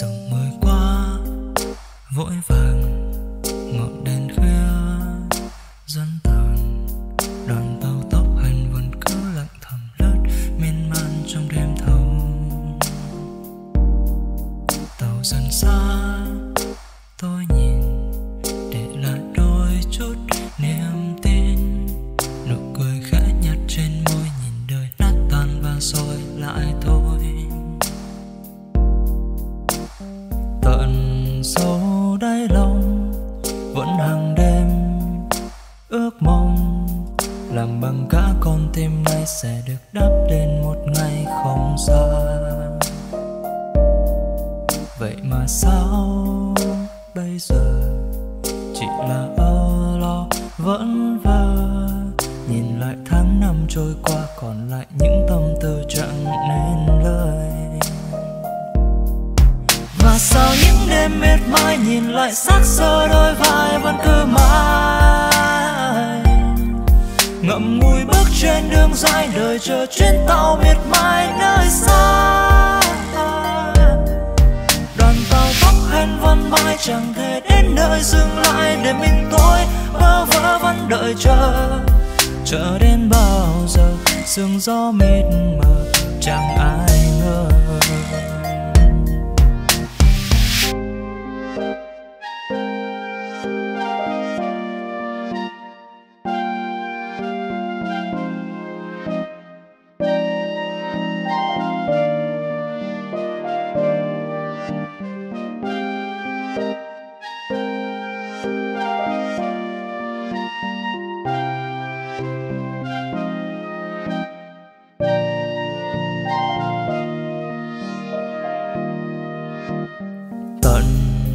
dòng mới qua, vội vàng, ngọn đèn khuya. Dẫn tàn, đoàn tàu tóc hành vẫn cứ lặng thầm lướt miên man trong đêm thâu. Tàu dần xa, tôi nhìn, để lại đôi chút niềm tin. Nụ cười khẽ nhạt trên môi nhìn đời nát tan và soi lại thôi. Sâu đáy lòng vẫn hàng đêm ước mong làm bằng cả con tim này sẽ được đắp lên một ngày không xa vậy mà sao bây giờ chỉ là ơ lo vẫn vơ nhìn lại tháng năm trôi qua còn lại những tâm tư chẳng nên lời sao những đêm mệt mỏi nhìn lại xác xơ đôi vai vẫn cứ mãi. Ngậm ngùi bước trên đường dài đời chờ chuyến tàu miệt mài nơi xa. Đoàn tàu tóc hèn vẫn mãi chẳng thể đến nơi dừng lại để mình tôi bơ vơ vẫn đợi chờ. Chờ đến bao giờ, sương gió mịt mờ, chẳng ai ngờ.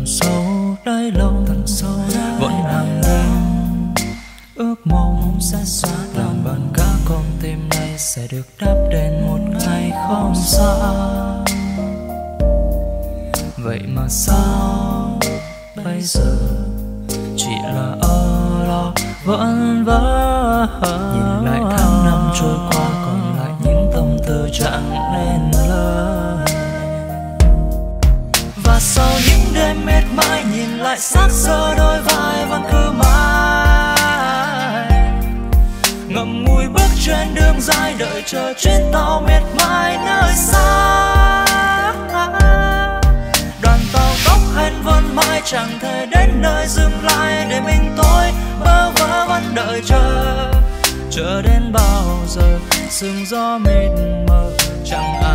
Sâu đáy lòng tận sâu vẫn hàng đêm ước mong sẽ xóa làm bạn cả con tim này sẽ được đắp đền một ngày không xa vậy mà sao bây giờ chỉ là ở lo vẫn vỡ lại xác sơ đôi vai vẫn cứ mãi. Ngậm ngùi bước trên đường dài đợi chờ chuyến tàu mệt mỏi nơi xa. Đoàn tàu tóc hành vẫn mãi chẳng thể đến nơi dừng lại để mình tôi bơ vơ vẫn đợi chờ. Chờ đến bao giờ sương gió mịt mờ chẳng ai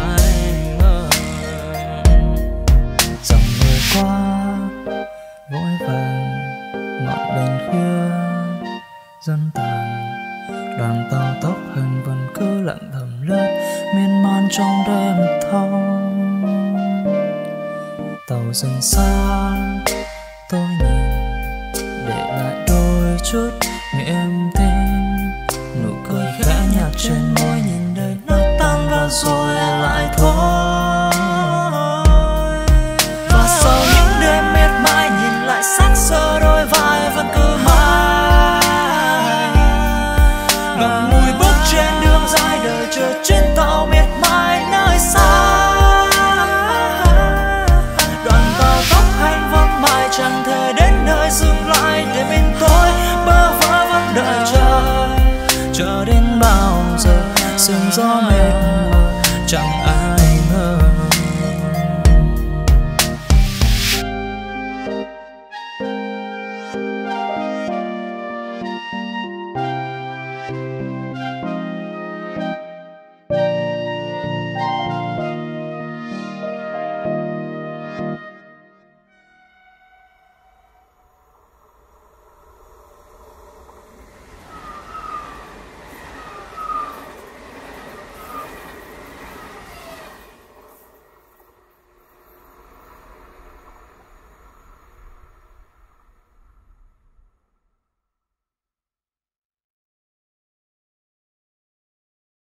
dân tàn. Đoàn tàu tóc hờn vẫn cứ lặng thầm lướt miên man trong đêm thâu. Tàu dần xa, tôi nhìn, để lại đôi chút niềm tin. Nụ cười khẽ nhạt trên môi nhìn sương gió mệt mờ chẳng ai